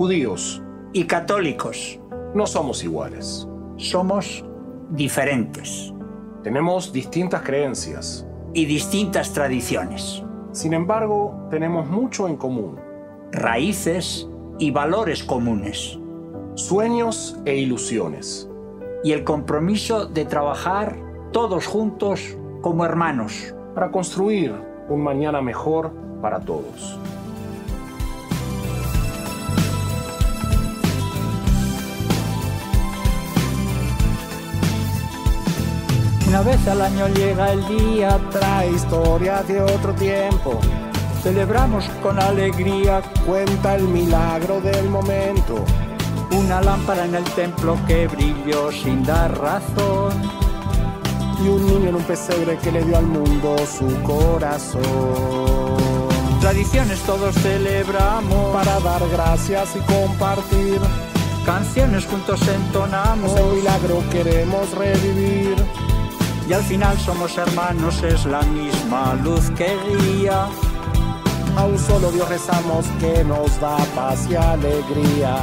Judíos, y católicos. no somos iguales. Somos diferentes Tenemos distintas creencias. y distintas tradiciones, Sin embargo, tenemos mucho en común. raíces y valores comunes, Sueños e ilusiones. y el compromiso de trabajar todos juntos como hermanos. Para construir un mañana mejor para todos. Una vez al año llega el día, Trae historias de otro tiempo. celebramos con alegría Cuenta el milagro del momento. una lámpara en el templo que brilló sin dar razón. Y un niño en un pesebre que le dio al mundo su corazón. Tradiciones todos celebramos, Para dar gracias y compartir. canciones juntos entonamos Un milagro queremos revivir. Y al final somos hermanos, es la misma luz que guía. A un solo Dios rezamos que nos da paz y alegría.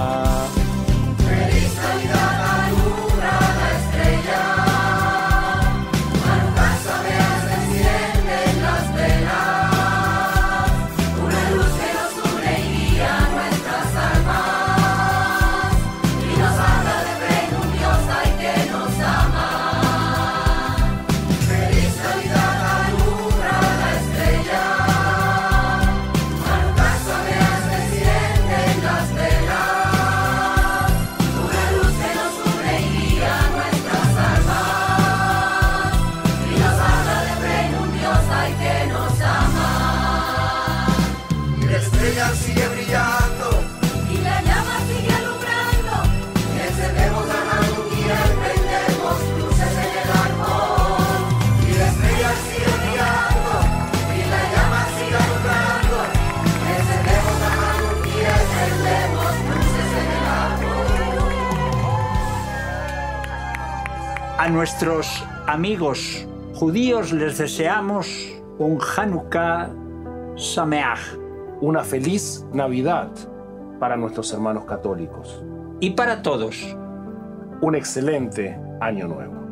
A nuestros amigos judíos les deseamos un Hanukkah Sameach. Una feliz Navidad para nuestros hermanos católicos. Y para todos, Un excelente año nuevo.